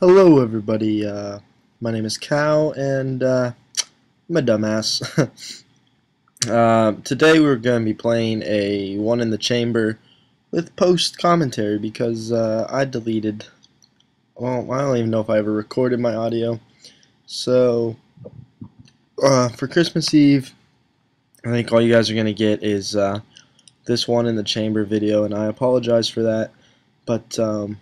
Hello everybody, uh, my name is Cow and uh, I'm a dumbass. uh, today we're going to be playing a one in the chamber with post commentary because uh, I deleted, well I don't even know if I ever recorded my audio. So uh, for Christmas Eve I think all you guys are going to get is uh, this one in the chamber video and I apologize for that but um,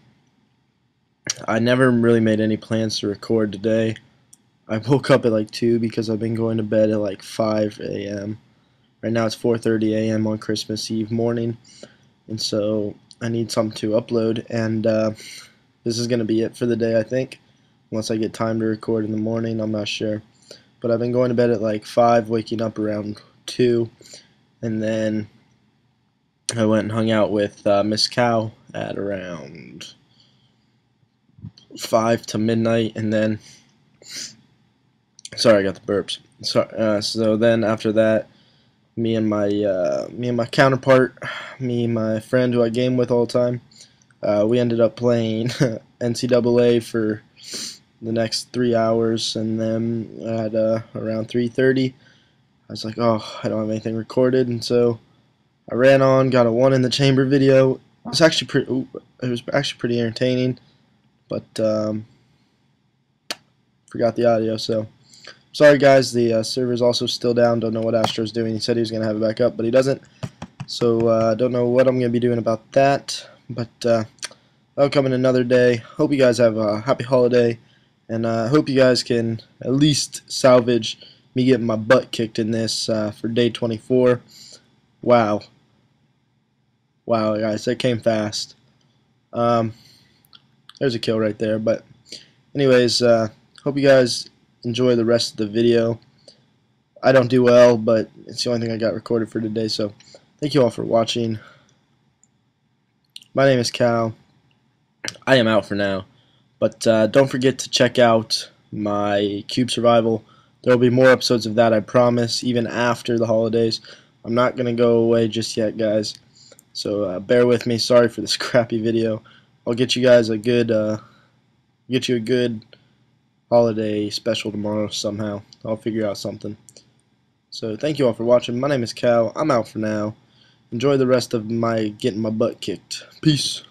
I never really made any plans to record today. I woke up at like 2 because I've been going to bed at like 5 a.m. Right now it's 4.30 a.m. on Christmas Eve morning. And so I need something to upload. And uh, this is going to be it for the day, I think. Unless I get time to record in the morning, I'm not sure. But I've been going to bed at like 5, waking up around 2. And then I went and hung out with uh, Miss Cow at around five to midnight, and then sorry, I got the burps. So, uh, so then after that, me and my uh, me and my counterpart, me and my friend who I game with all the time, uh, we ended up playing NCAA for the next three hours, and then at uh, around 3:30, I was like, oh, I don't have anything recorded, and so I ran on, got a one in the chamber video. It was actually pretty. It was actually pretty entertaining but um, forgot the audio. So sorry, guys. The uh, server is also still down. Don't know what Astro's doing. He said he was going to have it back up, but he doesn't. So uh, don't know what I'm going to be doing about that. But uh, that'll come in another day. Hope you guys have a happy holiday, and I uh, hope you guys can at least salvage me getting my butt kicked in this uh, for day 24. Wow. Wow, guys, that came fast. Um, there's a kill right there. But anyways, uh, hope you guys enjoy the rest of the video. I don't do well, but it's the only thing I got recorded for today. So thank you all for watching. My name is Cow. I am out for now. But uh, don't forget to check out my Cube Survival. There will be more episodes of that, I promise, even after the holidays. I'm not going to go away just yet, guys. So uh, bear with me. Sorry for this crappy video. I'll get you guys a good, uh, get you a good holiday special tomorrow somehow. I'll figure out something. So thank you all for watching. My name is Cow. I'm out for now. Enjoy the rest of my getting my butt kicked. Peace.